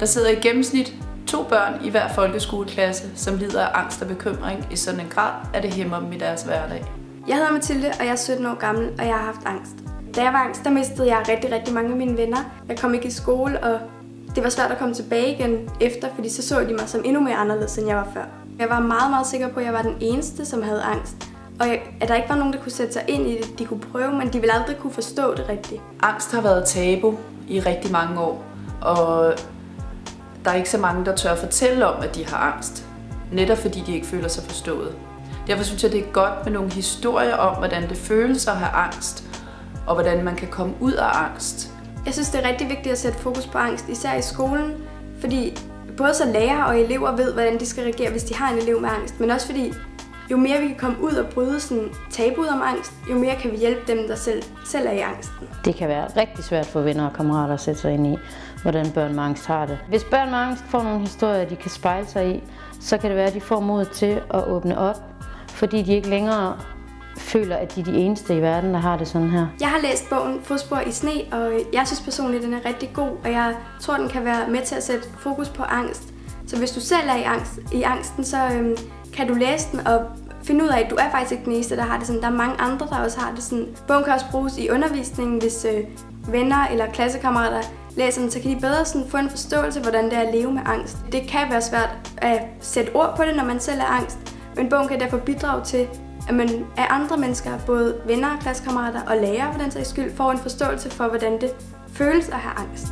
Der sidder i gennemsnit to børn i hver folkeskoleklasse, som lider af angst og bekymring i sådan en grad, at det hæmmer dem i deres hverdag. Jeg hedder Mathilde, og jeg er 17 år gammel, og jeg har haft angst. Da jeg var angst, der mistede jeg rigtig, rigtig mange af mine venner. Jeg kom ikke i skole, og det var svært at komme tilbage igen efter, fordi så så de mig som endnu mere anderledes, end jeg var før. Jeg var meget, meget sikker på, at jeg var den eneste, som havde angst. Og at der ikke var nogen, der kunne sætte sig ind i det, de kunne prøve, men de ville aldrig kunne forstå det rigtigt. Angst har været tabu i rigtig mange år, og der er ikke så mange, der tør fortælle om, at de har angst. Netop fordi de ikke føler sig forstået. Derfor synes jeg, det er godt med nogle historier om, hvordan det føles at have angst, og hvordan man kan komme ud af angst. Jeg synes, det er rigtig vigtigt at sætte fokus på angst, især i skolen, fordi både så lærere og elever ved, hvordan de skal reagere, hvis de har en elev med angst, men også fordi jo mere vi kan komme ud og bryde sådan tabuet om angst, jo mere kan vi hjælpe dem, der selv, selv er i angsten. Det kan være rigtig svært for venner og kammerater at sætte sig ind i, hvordan børn med angst har det. Hvis børn med angst får nogle historier, de kan spejle sig i, så kan det være, at de får mod til at åbne op, fordi de ikke længere føler, at de er de eneste i verden, der har det sådan her. Jeg har læst bogen Fodspor i sne, og jeg synes personligt, at den er rigtig god, og jeg tror, den kan være med til at sætte fokus på angst. Så hvis du selv er i, angst, i angsten, så øhm, kan du læse den og finde ud af, at du er faktisk ikke den eneste, der har det sådan. Der er mange andre, der også har det sådan. Bogen kan også bruges i undervisningen, hvis øh, venner eller klassekammerater læser den, så kan de bedre sådan få en forståelse hvordan det er at leve med angst. Det kan være svært at sætte ord på det, når man selv er angst, men bogen kan derfor bidrage til, at man af andre mennesker, både venner, klassekammerater og lærere for den sags skyld, får en forståelse for, hvordan det føles at have angst.